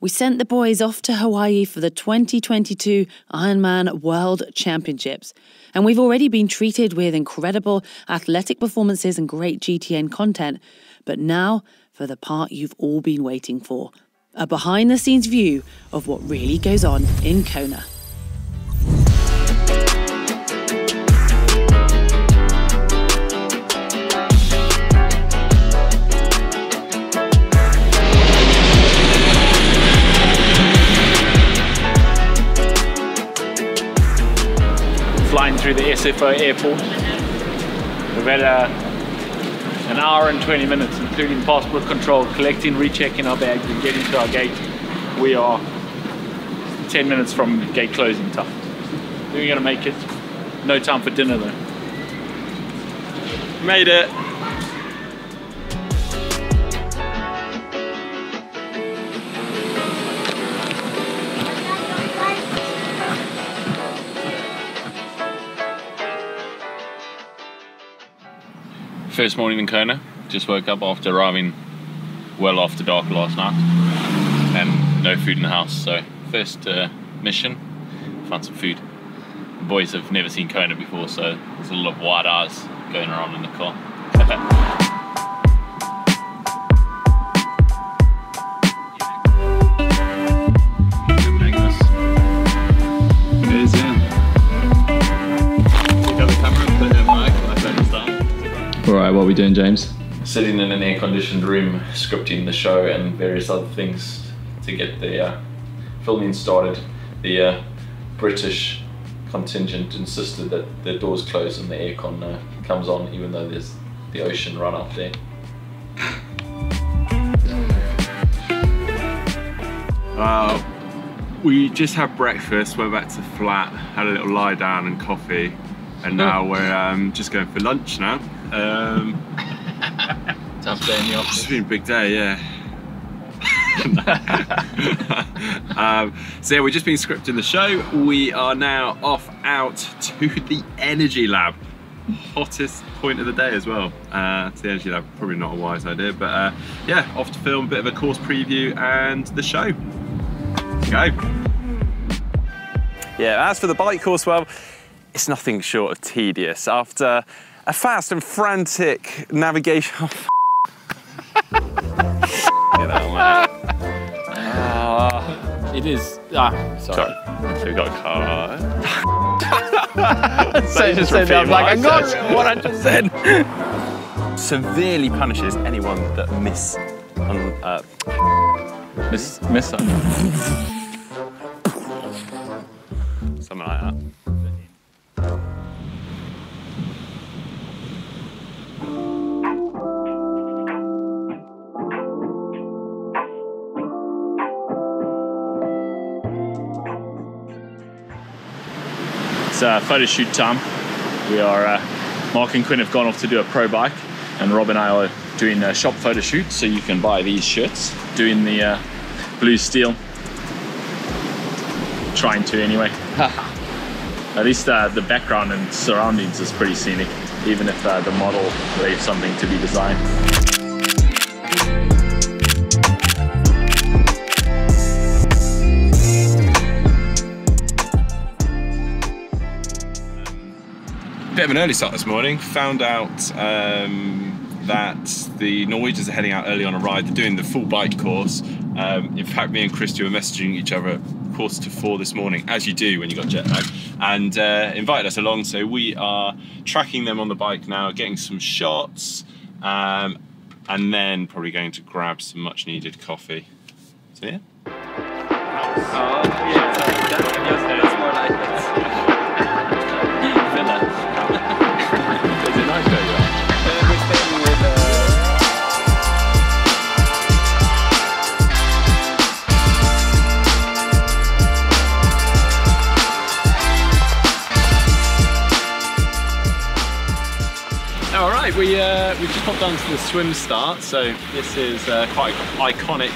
we sent the boys off to Hawaii for the 2022 Ironman World Championships. And we've already been treated with incredible athletic performances and great GTN content. But now for the part you've all been waiting for a behind the scenes view of what really goes on in Kona. Flying through the SFO airport. We've had a, an hour and 20 minutes, including passport control, collecting, rechecking our bags and getting to our gate. We are 10 minutes from gate closing time. We're gonna make it. No time for dinner though. Made it. First morning in Kona. Just woke up after arriving well after dark last night. And no food in the house, so first uh, mission, find some food. The boys have never seen Kona before, so there's a lot of wide eyes going around in the car. what are we doing, James? sitting in an air-conditioned room scripting the show and various other things to get the uh, filming started. The uh, British contingent insisted that the doors close and the aircon uh, comes on even though there's the ocean run up there. Uh, we just had breakfast, went back to flat, had a little lie down and coffee, and now we're um, just going for lunch now. Um, Tough day in the office. it's been a big day, yeah. um, so yeah, we've just been scripting the show. We are now off out to the Energy Lab. Hottest point of the day as well. Uh, to the Energy Lab, probably not a wise idea, but uh, yeah, off to film a bit of a course preview and the show. Go. Yeah, as for the bike course, well, it's nothing short of tedious. After a fast and frantic navigation. you know, man. Ah, It is. Ah, sorry. sorry. So we got a car. Say, just say that, repeating like, I what I got what I just said. Severely punishes anyone that miss. On, uh, Miss, miss her. something like that. Uh, photo shoot time. We are, uh, Mark and Quinn have gone off to do a pro bike, and Rob and I are doing a shop photo shoot, so you can buy these shirts. Doing the uh, blue steel. Trying to, anyway. At least uh, the background and surroundings is pretty scenic, even if uh, the model leaves something to be designed. Of an early start this morning. Found out um, that the Norwegians are heading out early on a ride. They're doing the full bike course. Um, in fact, me and Christy were messaging each other at quarter to four this morning, as you do when you got jet lag, and uh, invited us along. So we are tracking them on the bike now, getting some shots, um, and then probably going to grab some much needed coffee. So yeah. All down to the swim start. So this is uh, quite an iconic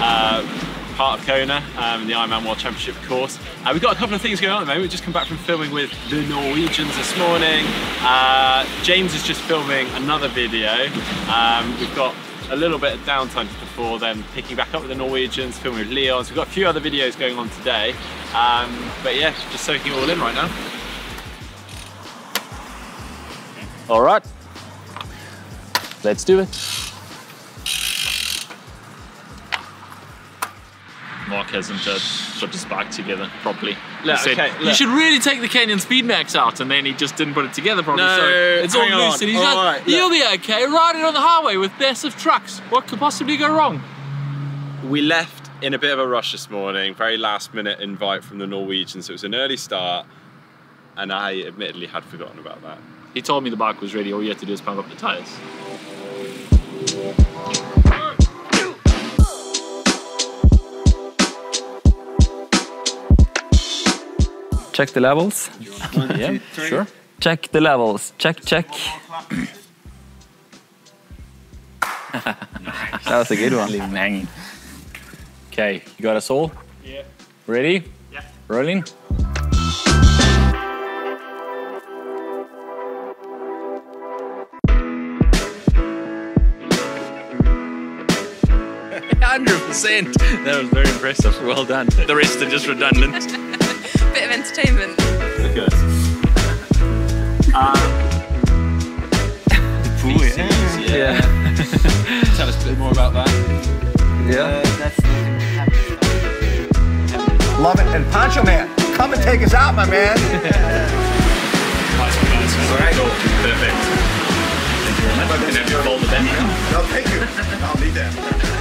uh, part of Kona, um, the Ironman World Championship course. Uh, we've got a couple of things going on at the moment. We've just come back from filming with the Norwegians this morning. Uh, James is just filming another video. Um, we've got a little bit of downtime before then picking back up with the Norwegians, filming with Leon. We've got a few other videos going on today. Um, but yeah, just soaking it all in right now. All right. Let's do it. Mark hasn't uh, put his bike together properly. Look, he said, okay, you should really take the Canyon Speed Max out, and then he just didn't put it together properly. No, so it's all hang loose, and he's All like, right, "You'll be okay. Ride it on the highway with massive trucks. What could possibly go wrong?" We left in a bit of a rush this morning, very last minute invite from the Norwegians. So it was an early start, and I admittedly had forgotten about that. He told me the bike was ready. All you had to do is pump up the tires. Check the levels. yeah, sure. Check the levels. Check, check. that was a good one. Hanging. Okay, you got us all? Yeah. Ready? Yeah. Rolling? Hundred percent. That was very impressive. Well done. The rest are just redundant. Bit of entertainment. Good. Uh, yeah. Tell us a bit more about that. Yeah. Uh, Love it. And Poncho Man, come and take us out, my man. All right. Perfect. Thank you very much. Can have your folder back now. No, thank you. I'll need that.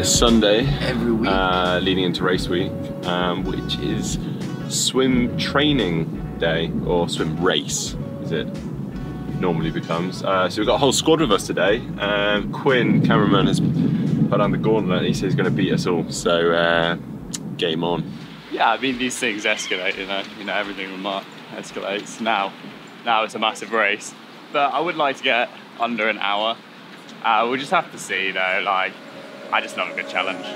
Uh, Sunday, Every week. uh, leading into race week, um, which is swim training day or swim race, as it normally becomes. Uh, so we've got a whole squad with us today. Um, Quinn, cameraman, has put on the gauntlet. He says he's going to beat us all. So uh, game on. Yeah, I mean these things escalate. You know, you know everything with Mark escalates. Now, now it's a massive race, but I would like to get under an hour. Uh, we'll just have to see though. Like, I just love a good challenge.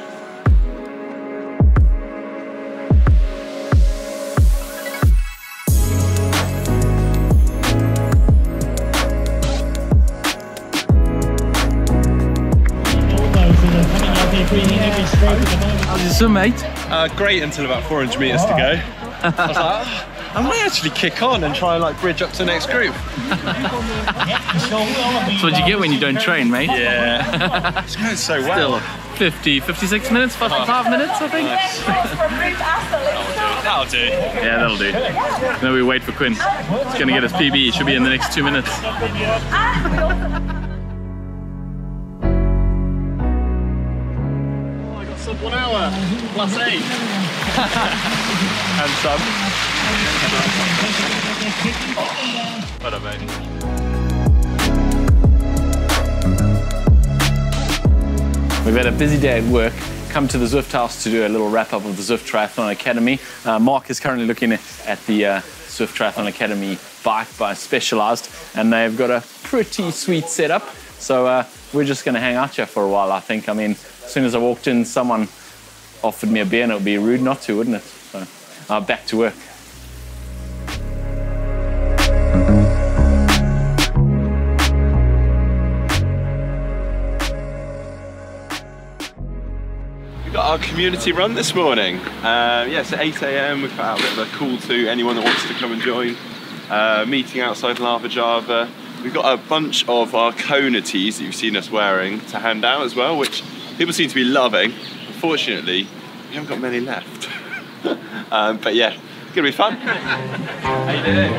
How's your swim, mate? Uh, great until about 400 metres to go. I was like, "Oh, I might actually kick on and try and like bridge up to the next group. That's what you get when you don't train, mate. Yeah. it's going so well. Still 50, 56 minutes, 55 minutes, I think. That'll do. Yeah, that'll do. Then we wait for Quinn. He's gonna get his PB. He should be in the next two minutes. Ah, oh, I got sub one hour plus eight. and some. What up, mate? We've had a busy day at work. Come to the Zwift House to do a little wrap up of the Zwift Triathlon Academy. Uh, Mark is currently looking at the uh, Zwift Triathlon Academy bike by Specialized, and they've got a pretty sweet setup. So uh, we're just going to hang out here for a while, I think. I mean, as soon as I walked in, someone offered me a beer, and it would be rude not to, wouldn't it? So uh, back to work. We got our community run this morning. Yes, yeah, so 8 a.m. We've put out a bit of a call to anyone that wants to come and join. Uh, meeting outside Lava Java. We've got a bunch of our Kona tees that you've seen us wearing to hand out as well, which people seem to be loving. Unfortunately, we haven't got many left. um, but yeah, it's gonna be fun. How you doing?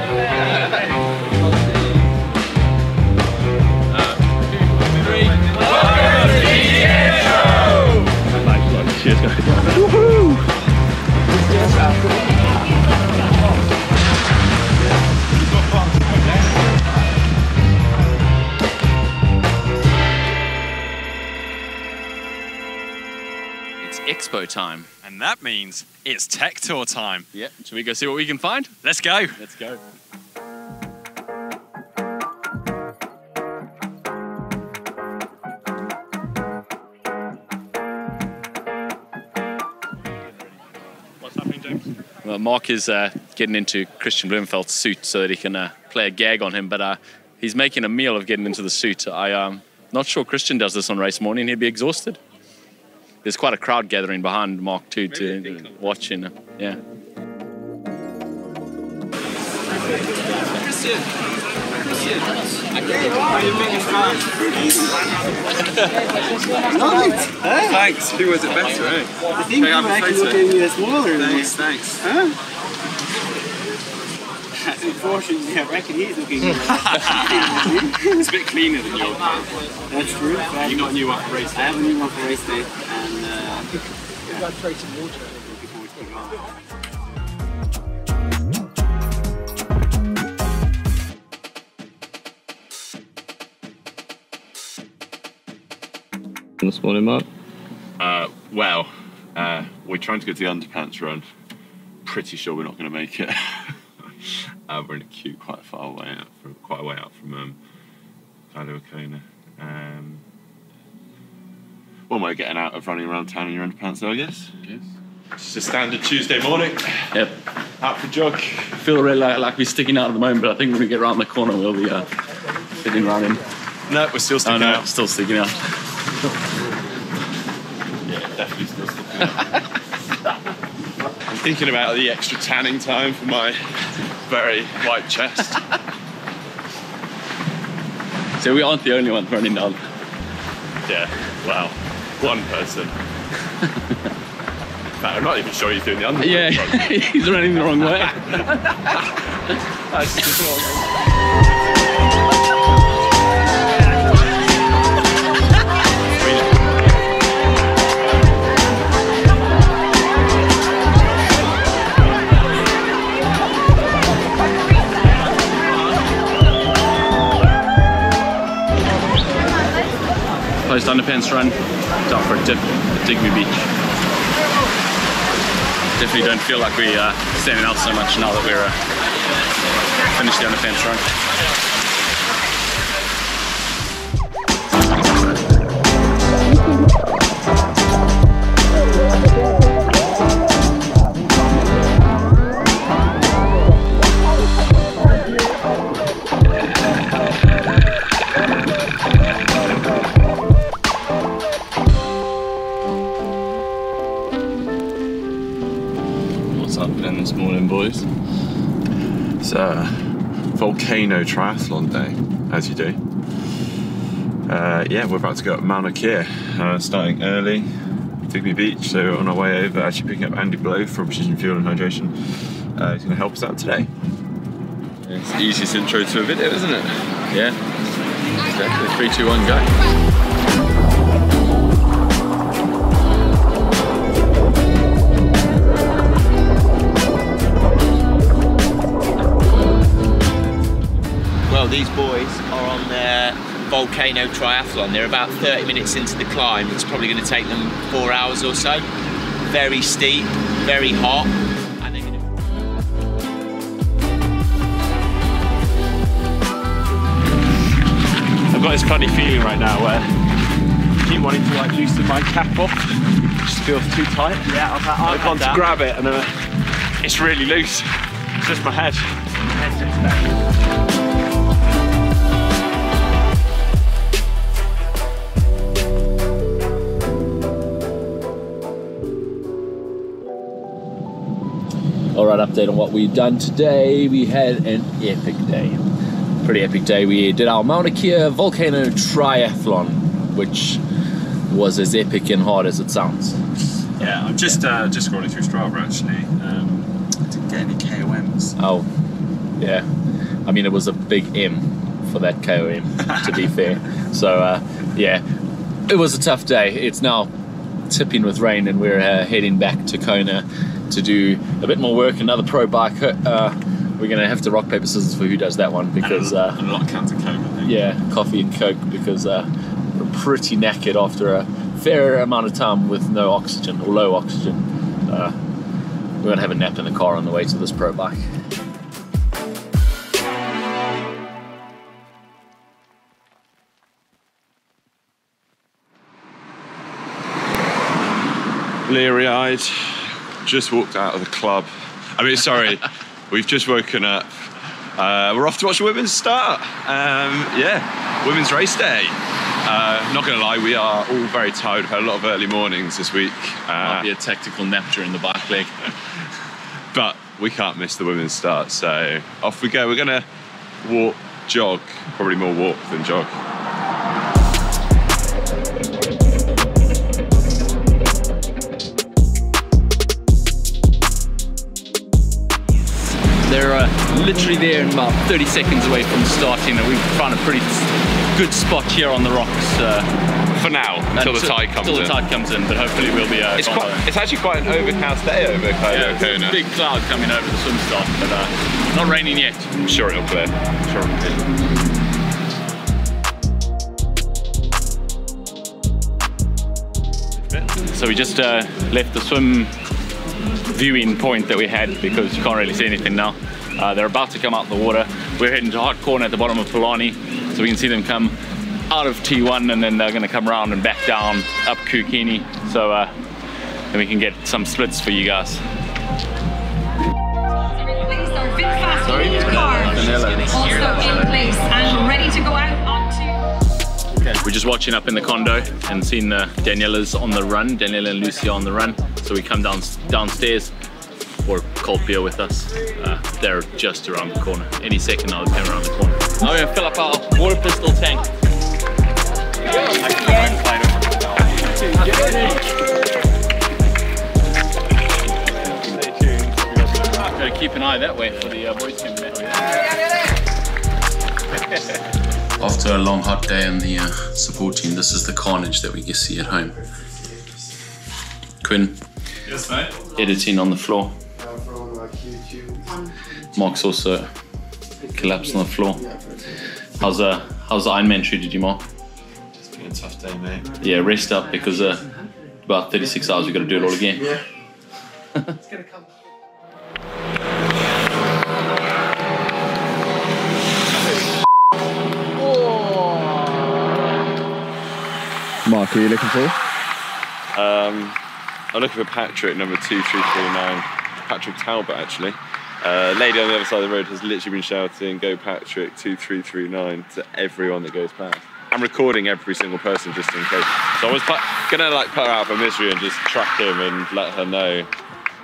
It's expo time. And that means it's tech tour time. Yeah. Should we go see what we can find? Let's go. Let's go. uh, Mark is uh, getting into Kristian Blummenfelt's suit so that he can uh, play a gag on him, but uh, he's making a meal of getting into the suit. I um, not sure Kristian does this on race morning. He'd be exhausted. There's quite a crowd gathering behind Mark too to, to watch. You know, yeah. Thanks. Who was it better, eh? I think you were actually looking uh, smaller than Thanks, thanks. Huh? Unfortunately, I reckon he's looking. It's a bit cleaner than yours. That's true. You got a new one for race I have a new one for race day, and uh, yeah. looking forward to it. This morning, Mark. Uh, well, uh, we're trying to get to the underpants run. Pretty sure we're not going to make it. uh, we're in a queue quite far away out from quite a way out from um. Um, one way of getting out of running around town in your underpants, though, I guess. Yes. Just a standard Tuesday morning. Yep. Out for a jog. Feel really like, like we're sticking out at the moment, but I think when we get around the corner, we'll be uh, fitting right in. No, we're still Oh sticking no, out. still sticking out. Yeah, definitely still sticking out. I'm thinking about the extra tanning time for my very white chest. So we aren't the only ones running down. Yeah, wow. One person. I'm not even sure he's doing the under. Yeah, he's running the wrong way. That's just wrong. Post underpants run, a dip at Dig Me Beach. Definitely don't feel like we are standing out so much now that we're uh, finished down the fence run. Triathlon day, as you do. Uh, yeah, we're about to go up Mauna Kea, uh, starting early, Dig Me Beach. So on our way over, actually picking up Andy Blow from Precision Fuel and Hydration. Uh, he's going to help us out today. It's the easiest intro to a video, isn't it? Yeah, exactly. Three, two, one, go. Well, these boys are on their volcano triathlon. They're about 30 minutes into the climb. It's probably going to take them four hours or so. Very steep, very hot. And they're going to I've got this funny feeling right now where I keep wanting to like loosen my cap off. It just feels too tight. Yeah, I've, I've I've gone to grab it and uh, it's really loose. It's just my head. Right, update on what we've done today. We had an epic day. Pretty epic day. We did our Mauna Kea Volcano Triathlon, which was as epic and hard as it sounds. Yeah, I'm just uh, just scrolling through Strava actually. Um, I didn't get any KOMs. Oh, yeah. I mean, it was a big M for that KOM, to be fair. So, uh, yeah, it was a tough day. It's now tipping with rain, and we're uh, heading back to Kona to do a bit more work. Another pro bike. Uh, we're going to have to rock, paper, scissors for who does that one because, uh, and a lot of cans of Coke, I think. yeah, coffee and Coke because uh, we're pretty knackered after a fair amount of time with no oxygen or low oxygen. Uh, we're going to have a nap in the car on the way to this pro bike. Bleary eyed. Just walked out of the club I mean, sorry, we've just woken up. Uh, we're off to watch the women's start. Um, yeah, women's race day. Uh, not gonna lie, we are all very tired. We've had a lot of early mornings this week. Might Uh, be a tactical nap during the bike leg. but we can't miss the women's start, so off we go. We're gonna walk, jog, probably more walk than jog. Literally there in about 30 seconds away from starting, and we've found a pretty good spot here on the rocks. Uh, For now, until the tide comes Until in. the tide comes in, but hopefully we'll be. Uh, It's quite. It's actually quite an overcast day over Kona. Yeah, big cloud coming over the swim start, but uh, not raining yet. I'm sure it'll clear. I'm sure it'll clear. So we just uh, left the swim viewing point that we had because you can't really see anything now. Uh, they're about to come out the water. We're heading to Hot Corner at the bottom of Palani, so we can see them come out of T1 and then they're going to come around and back down up Kuakini. So uh, then we can get some splits for you guys. Sorry? Also in place and ready to go out onto. We're just watching up in the condo and seeing the Daniela's on the run, Daniela and Lucia on the run. So we come down downstairs for cold beer with us. Uh, they're just around the corner. Any second now, they're around the corner. Now we're gonna fill up our water pistol tank. Gotta keep an eye that way for the uh, boys team. After a long hot day in the uh, support team, this is the carnage that we get see at home. Quinn. Yes, mate. Editing on the floor. Mark's also collapsed on the floor. How's uh how's the Ironman treated you, Mark? It's been a tough day, mate. Yeah, rest up because uh about 36 hours we got to do it all again. Yeah. Mark, who are you looking for? Um, I'm looking for Patrick, number 2339. Patrick Talbot, actually. Uh, lady on the other side of the road has literally been shouting, Go Patrick 2339 to everyone that goes past. I'm recording every single person just in case. So I was gonna like put her out of her misery and just track him and let her know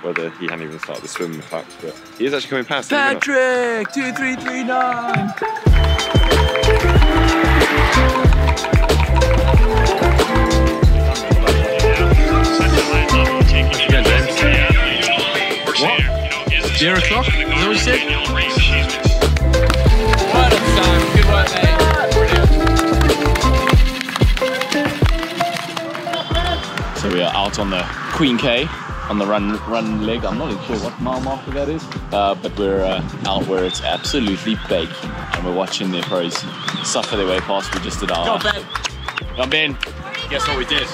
whether he hadn't even started the swim fact, but he is actually coming past. Patrick, two three three nine. Zero o'clock? Is that what you said? Well done, Sam. Good work, mate. So we are out on the Queen K on the run run leg. I'm not even sure what mile marker that is, uh, but we're uh, out where it's absolutely baking, and we're watching the pros suffer their way past. We just did our. Go, Ben. Go, Ben. Guess what we did?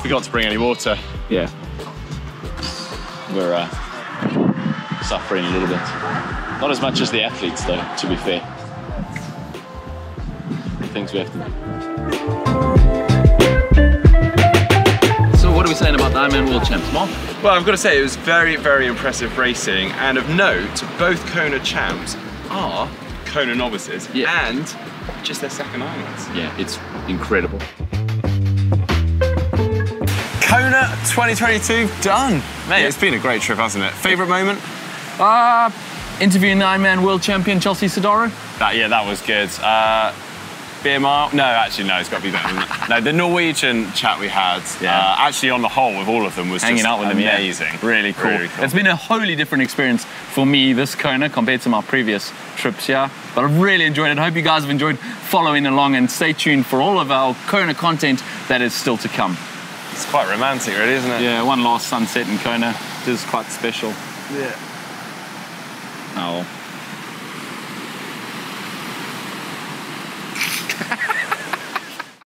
Forgot to bring any water. Yeah. We're uh, suffering a little bit. Not as much as the athletes, though. To be fair. The things we have to do. So what are we saying about the Ironman World Champs, Mark? Well, I've got to say, it was very, very impressive racing. And of note, both Kona champs are Kona novices and just their second Ironmans. Yeah, it's incredible. Kona 2022 done. Mate, it's been a great trip, hasn't it? Favourite moment? Uh, interviewing the Ironman World Champion Chelsea Sodaro. That yeah, that was good. Uh, beer mile? No, actually, no, it's got to be better. than that. No, the Norwegian chat we had, uh, actually on the whole with all of them was Hanging just out with them, yeah. amazing. Really cool. Really cool. It's been a wholly different experience for me this Kona compared to my previous trips here. But I've really enjoyed it. I hope you guys have enjoyed following along and stay tuned for all of our Kona content that is still to come. It's quite romantic, really, isn't it? Yeah, one last sunset in Kona. It is quite special. Yeah. Well.